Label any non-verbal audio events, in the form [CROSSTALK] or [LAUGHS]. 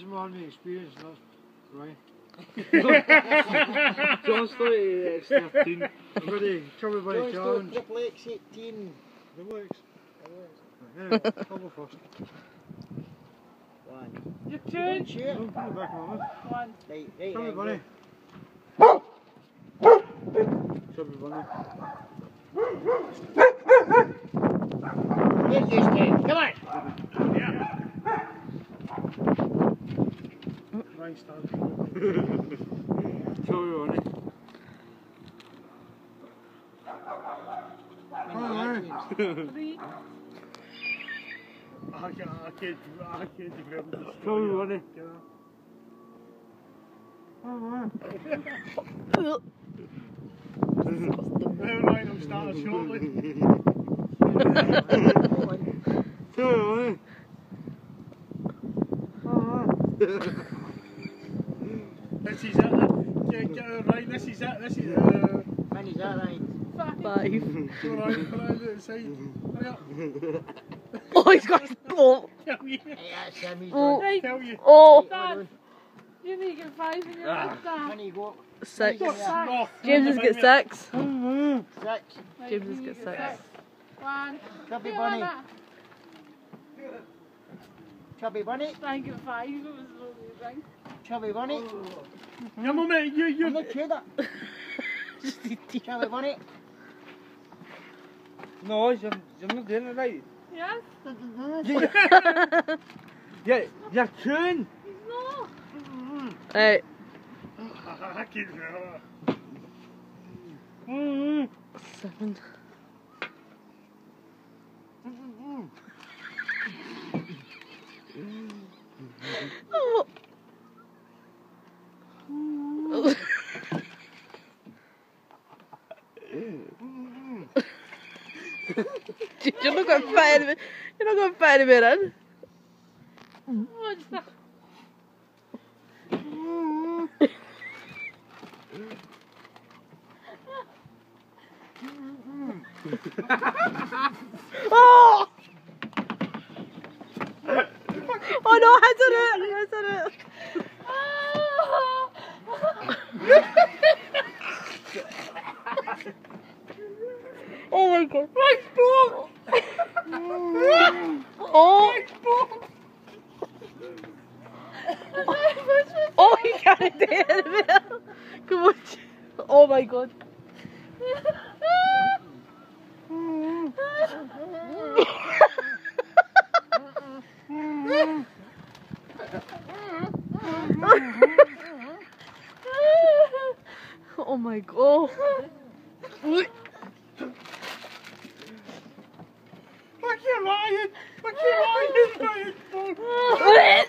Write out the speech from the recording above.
This is more my experience, not right. [LAUGHS] John started at 13. Everybody, Chubby Bunny John's Challenge. got triple X 18. The works. Anyway, I'll go first. One. Your Good turn. shit. No, put it back on. One. Right, right. Chubby right, Bunny. Chubby Bunny. Get this thing. Come on. Right, stand. Chubby Bunny. How many acronyms? Three. I can't, I can't, I can't develop this. Chubby Bunny. Never mind, I'm starting shortly. Chubby [LAUGHS] Bunny. This is it. Get, get it right. This is it. This is uh, How that right? Five. Five. go around, go around the side. Hurry up. [LAUGHS] Oh, he's got. [LAUGHS] Oh, Tell you. Hey, that's Sammy's Oh. Right. Tell you. oh, Right, hold on. You need to get five and you're Ah. like that. many you got? six. Yeah. No, James no, has got six. Six. Right, James you has need got to six. One. Chubby bunny. Chubby bunny. Thank you, five. You was slowly right. Chubby bunny. Yeah, mum, mate, you, I'm you. not sure that. Chubby bunny. No, you're, you're not doing it right. Yes? Yeah, you're chewing. No. Right. I can't remember. Seven. Oh. You're not going to fit him. You're not going to in. What's that? Oh! Oh no, I did it! I did it! [LAUGHS] Oh my god. Oh, [LAUGHS] it. Come on. Oh my god. Oh my god. Lying. Look, you're lying.